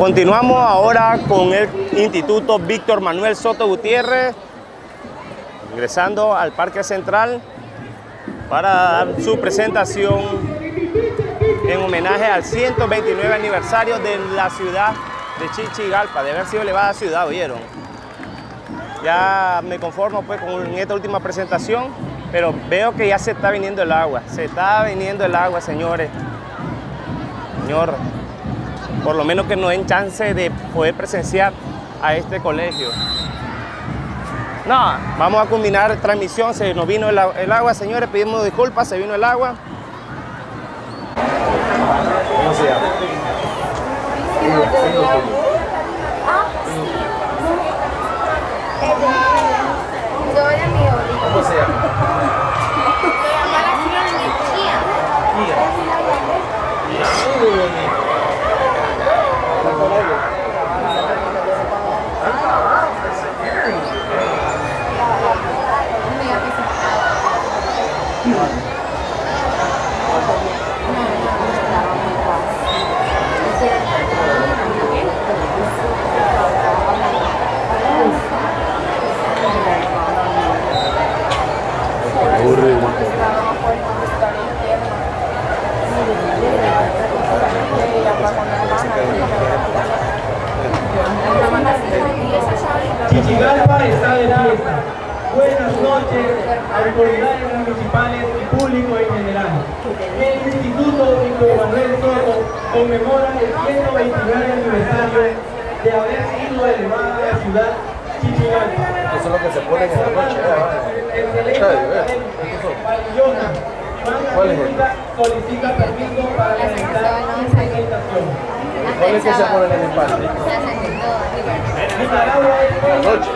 Continuamos ahora con el Instituto Víctor Manuel Soto Gutiérrez, ingresando al Parque Central para dar su presentación en homenaje al 129 aniversario de la ciudad de Chichigalpa, de haber sido elevada ciudad, ¿oyeron? Ya me conformo pues con esta última presentación, pero veo que ya se está viniendo el agua, se está viniendo el agua, señores. Señor, por lo menos que nos den chance de poder presenciar a este colegio. No, vamos a culminar transmisión, se nos vino el, agua, señores, pedimos disculpas, se vino el agua. ¿Cómo se llama? ¿Cómo se llama? ないです。Autoridades municipales y público en general. El Instituto Víctor Manuel Soto conmemora el 129 aniversario de haber sido elevada a la ciudad Chichigalpa. Eso es lo que se pone en la noche. ¿Cuál es Solicita permiso para realizar su presentación. ¿Cuál es que se pone en el empate? Nicaragua es La noche.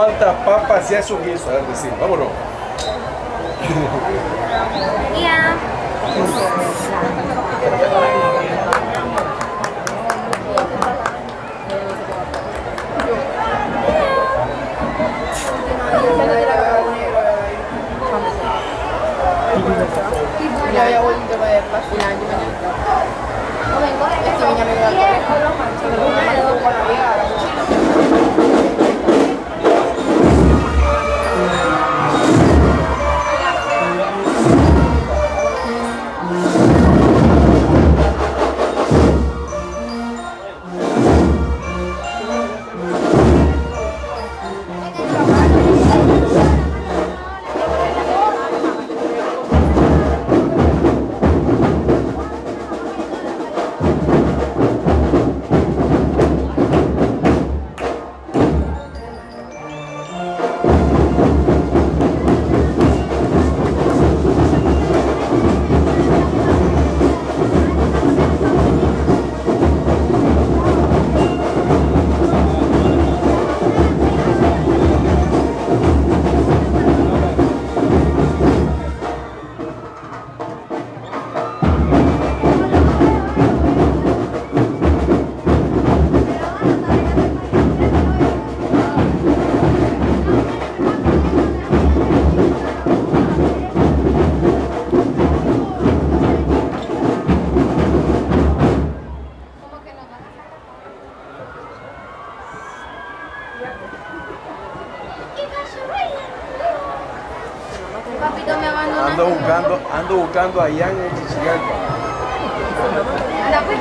Cuántas papas se hace un guiso? A ver, decir, vámonos. Ya buscando a Ian en Chichigalpa. Anda, pues,